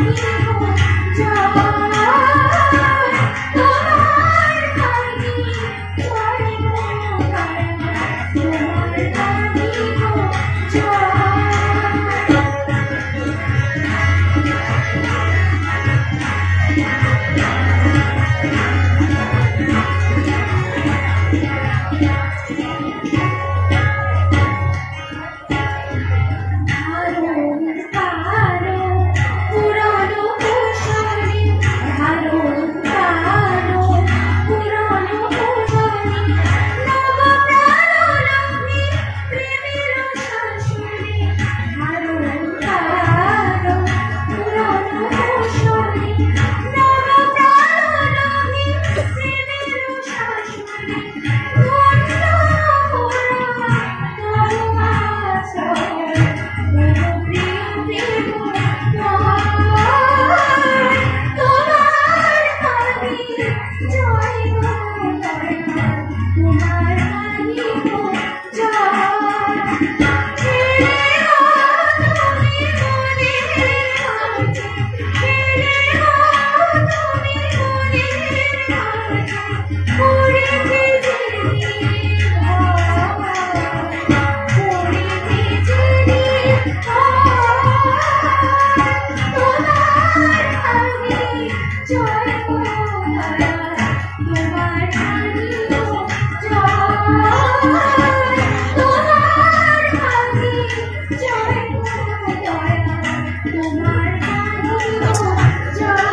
You. Joe.